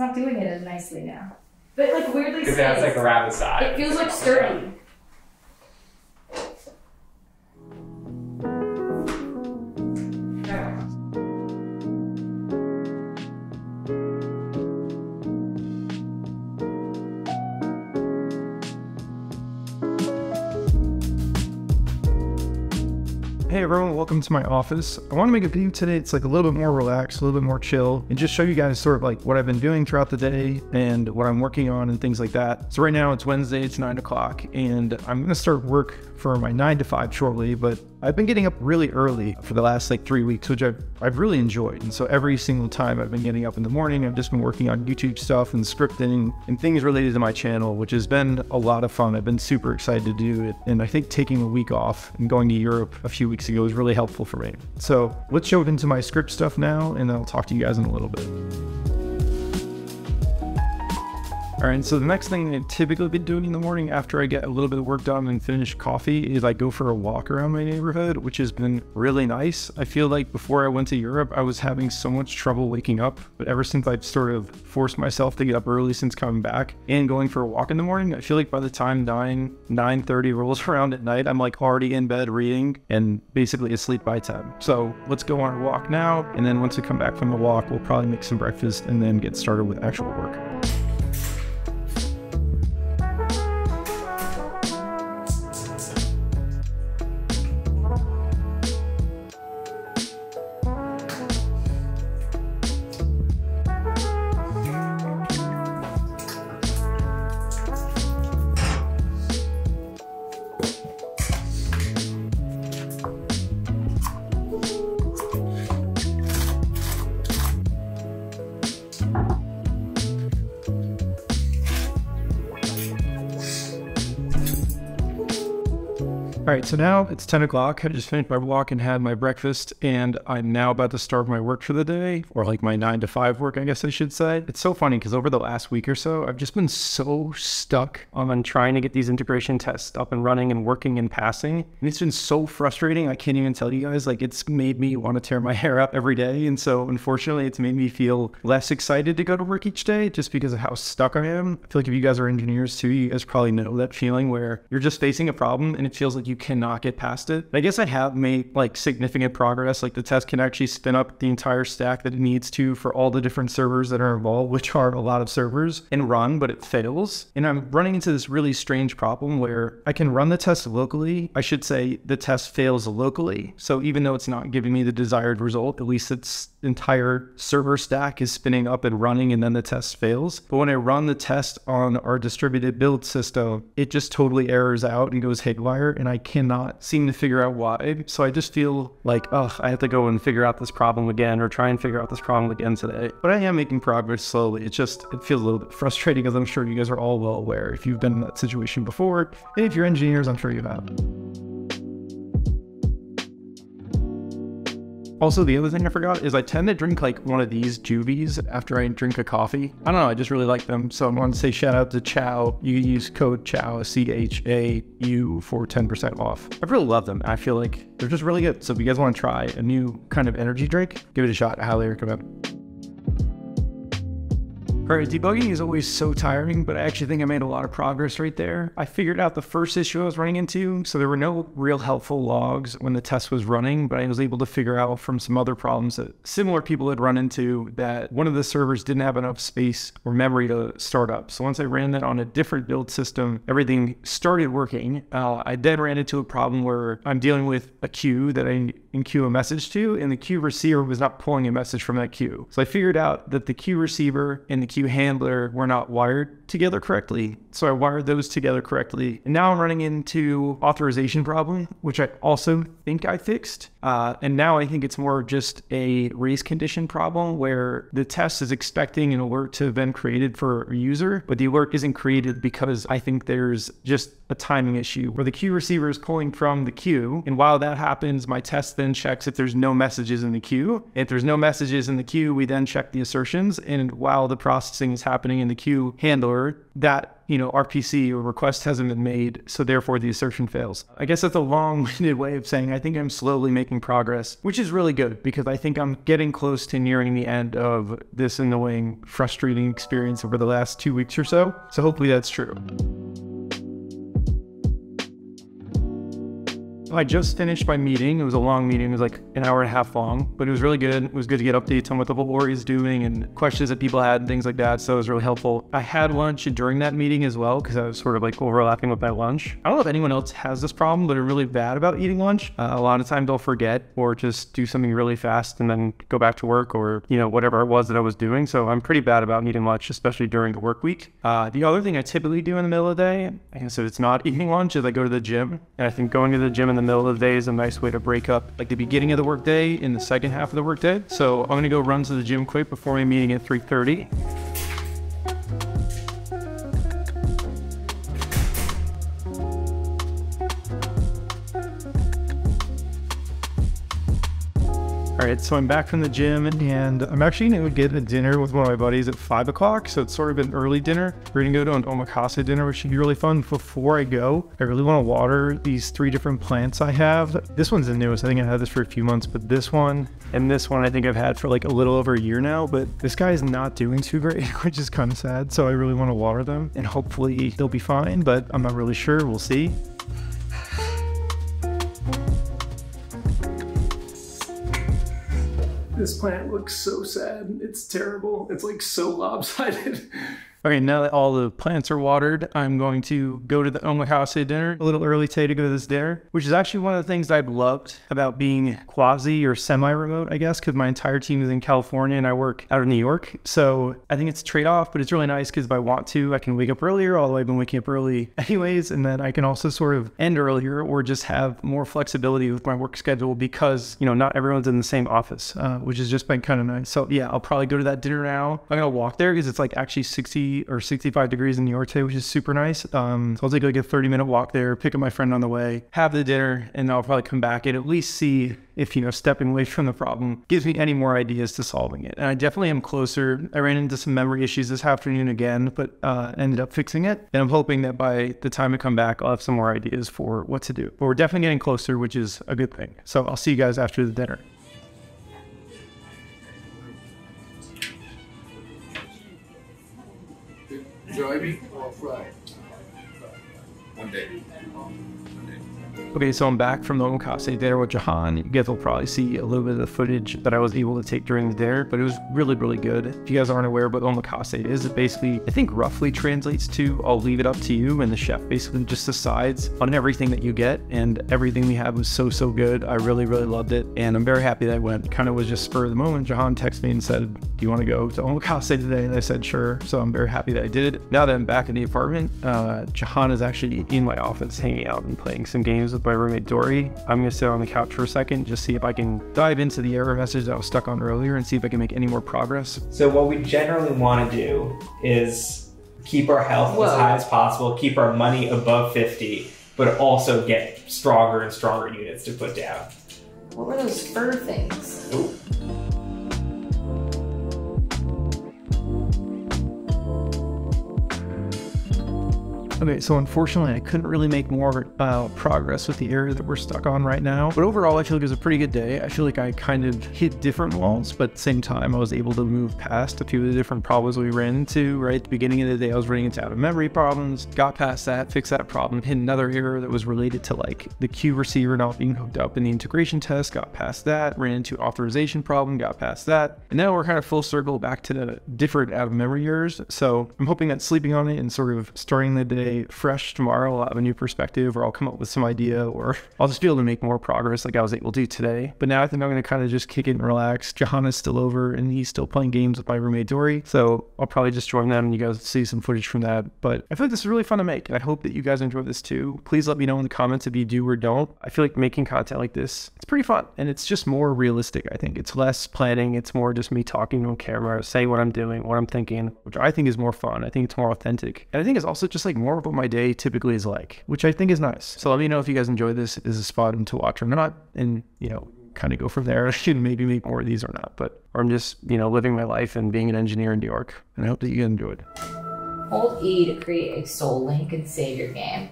not doing it as nicely now. But like weirdly Because it has like spaced. around the side. It feels like It's sturdy. Hey everyone, welcome to my office. I want to make a video today. It's like a little bit more relaxed, a little bit more chill, and just show you guys sort of like what I've been doing throughout the day and what I'm working on and things like that. So right now it's Wednesday, it's nine o'clock, and I'm gonna start work for my nine to five shortly, but I've been getting up really early for the last like three weeks, which I've, I've really enjoyed. And so every single time I've been getting up in the morning, I've just been working on YouTube stuff and scripting and things related to my channel, which has been a lot of fun. I've been super excited to do it. And I think taking a week off and going to Europe a few weeks ago was really helpful for me. So let's jump into my script stuff now, and I'll talk to you guys in a little bit. All right, so the next thing I typically been doing in the morning after I get a little bit of work done and finish coffee is I go for a walk around my neighborhood, which has been really nice. I feel like before I went to Europe, I was having so much trouble waking up, but ever since I've sort of forced myself to get up early since coming back and going for a walk in the morning, I feel like by the time 9, 9.30 rolls around at night, I'm like already in bed reading and basically asleep by 10. So let's go on a walk now, and then once we come back from the walk, we'll probably make some breakfast and then get started with actual work. All right, so now it's 10 o'clock. I just finished my walk and had my breakfast, and I'm now about to start my work for the day, or like my nine to five work, I guess I should say. It's so funny because over the last week or so, I've just been so stuck on trying to get these integration tests up and running and working and passing. And it's been so frustrating. I can't even tell you guys. Like, it's made me want to tear my hair up every day. And so, unfortunately, it's made me feel less excited to go to work each day just because of how stuck I am. I feel like if you guys are engineers too, you guys probably know that feeling where you're just facing a problem and it feels like you cannot get past it. I guess I have made like significant progress. Like the test can actually spin up the entire stack that it needs to for all the different servers that are involved, which are a lot of servers, and run, but it fails. And I'm running into this really strange problem where I can run the test locally. I should say the test fails locally. So even though it's not giving me the desired result, at least its entire server stack is spinning up and running and then the test fails. But when I run the test on our distributed build system, it just totally errors out and goes haywire and I cannot seem to figure out why. So I just feel like, oh, I have to go and figure out this problem again or try and figure out this problem again today. But I am making progress slowly. It just, it feels a little bit frustrating as I'm sure you guys are all well aware if you've been in that situation before. And if you're engineers, I'm sure you have. Also, the other thing I forgot is I tend to drink like one of these Juvees after I drink a coffee. I don't know, I just really like them. So I want to say shout out to Chau. You use code Chau, C H A U, for 10% off. I really love them. I feel like they're just really good. So if you guys want to try a new kind of energy drink, give it a shot. I highly recommend. All right, debugging is always so tiring, but I actually think I made a lot of progress right there. I figured out the first issue I was running into, so there were no real helpful logs when the test was running, but I was able to figure out from some other problems that similar people had run into that one of the servers didn't have enough space or memory to start up. So once I ran that on a different build system, everything started working. Uh, I then ran into a problem where I'm dealing with a queue that I enqueue a message to, and the queue receiver was not pulling a message from that queue. So I figured out that the queue receiver and the queue handler were not wired together correctly. So I wired those together correctly. And now I'm running into authorization problem, which I also think I fixed. Uh, and now I think it's more just a race condition problem where the test is expecting an alert to have been created for a user, but the alert isn't created because I think there's just a timing issue where the queue receiver is pulling from the queue. And while that happens, my test then checks if there's no messages in the queue. If there's no messages in the queue, we then check the assertions. And while the processing is happening in the queue handler, that you know RPC or request hasn't been made, so therefore the assertion fails. I guess that's a long-winded way of saying I think I'm slowly making progress, which is really good because I think I'm getting close to nearing the end of this annoying, frustrating experience over the last two weeks or so. So hopefully that's true. I just finished my meeting. It was a long meeting. It was like an hour and a half long, but it was really good. It was good to get updates on what the Valori is doing and questions that people had and things like that. So it was really helpful. I had lunch during that meeting as well because I was sort of like overlapping with my lunch. I don't know if anyone else has this problem, but I'm really bad about eating lunch. Uh, a lot of times I'll forget or just do something really fast and then go back to work or, you know, whatever it was that I was doing. So I'm pretty bad about eating lunch, especially during the work week. Uh, the other thing I typically do in the middle of the day, guess if it's not eating lunch, is I go to the gym. And I think going to the gym in the middle of the day is a nice way to break up like the beginning of the workday in the second half of the workday. So I'm gonna go run to the gym quick before my meeting at 3:30. All right, so I'm back from the gym and I'm actually gonna get a dinner with one of my buddies at five o'clock. So it's sort of an early dinner. We're gonna go to an omakase dinner, which should be really fun. Before I go, I really wanna water these three different plants I have. This one's the newest. I think I've had this for a few months, but this one and this one I think I've had for like a little over a year now, but this guy is not doing too great, which is kind of sad. So I really wanna water them and hopefully they'll be fine, but I'm not really sure. We'll see. This plant looks so sad. It's terrible. It's like so lopsided. Okay, now that all the plants are watered, I'm going to go to the omakase dinner. A little early today to go to this dinner, which is actually one of the things I've loved about being quasi or semi-remote, I guess, because my entire team is in California and I work out of New York. So I think it's a trade-off, but it's really nice because if I want to, I can wake up earlier, although I've been waking up early anyways, and then I can also sort of end earlier or just have more flexibility with my work schedule because, you know, not everyone's in the same office, uh, which has just been kind of nice. So yeah, I'll probably go to that dinner now. I'm gonna walk there because it's like actually 60 or 65 degrees in New York today, which is super nice. Um, so I'll take like a 30 minute walk there, pick up my friend on the way, have the dinner, and I'll probably come back and at least see if, you know, stepping away from the problem gives me any more ideas to solving it. And I definitely am closer. I ran into some memory issues this afternoon again, but uh, ended up fixing it. And I'm hoping that by the time I come back, I'll have some more ideas for what to do. But we're definitely getting closer, which is a good thing. So I'll see you guys after the dinner. Driving or fly? One day. Okay, so I'm back from the Omakase dinner with Jahan. You guys will probably see a little bit of the footage that I was able to take during the dinner, but it was really, really good. If you guys aren't aware what Omakase is, it basically, I think roughly translates to I'll leave it up to you, and the chef basically just decides on everything that you get, and everything we had was so, so good. I really, really loved it, and I'm very happy that I went. Kind of was just spur of the moment. Jahan texted me and said, Do you want to go to Omakase today? And I said, Sure. So I'm very happy that I did. Now that I'm back in the apartment, uh, Jahan is actually in my office hanging out and playing some games with my roommate Dory. I'm gonna sit on the couch for a second, just see if I can dive into the error message that I was stuck on earlier and see if I can make any more progress. So what we generally want to do is keep our health Whoa. as high as possible, keep our money above 50, but also get stronger and stronger units to put down. What were those fur things? Okay, so unfortunately, I couldn't really make more uh, progress with the area that we're stuck on right now. But overall, I feel like it was a pretty good day. I feel like I kind of hit different walls, but at the same time, I was able to move past a few of the different problems we ran into. Right at the beginning of the day, I was running into out of memory problems, got past that, fixed that problem, hit another error that was related to like the queue receiver not being hooked up in the integration test, got past that, ran into authorization problem, got past that. And now we're kind of full circle back to the different out of memory errors. So I'm hoping that sleeping on it and sort of starting the day fresh tomorrow, I'll have a new perspective or I'll come up with some idea or I'll just be able to make more progress like I was able to do today. But now I think I'm going to kind of just kick it and relax. Jahan's still over and he's still playing games with my roommate Dory. So I'll probably just join them and you guys see some footage from that. But I feel like this is really fun to make and I hope that you guys enjoy this too. Please let me know in the comments if you do or don't. I feel like making content like this, it's pretty fun and it's just more realistic. I think it's less planning. It's more just me talking on camera, saying what I'm doing, what I'm thinking, which I think is more fun. I think it's more authentic. And I think it's also just like more of what my day typically is like, which I think is nice. So let me know if you guys enjoy this. Is a spot to watch or not. And, you know, kind of go from there. I should maybe make more of these or not, but or I'm just you know living my life and being an engineer in New York, and I hope that you it. Hold E to create a soul link and save your game.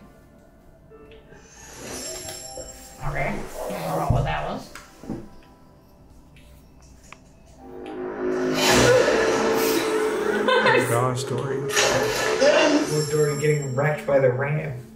Wrecked by the ram.